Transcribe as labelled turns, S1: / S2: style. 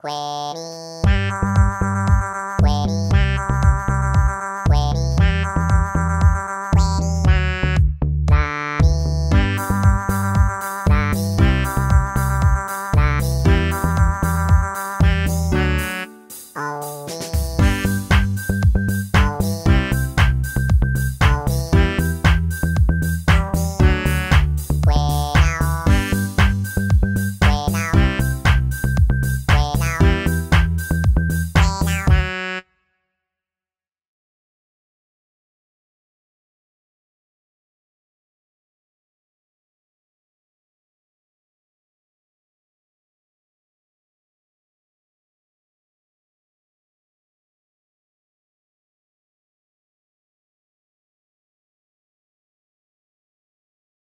S1: Queenie.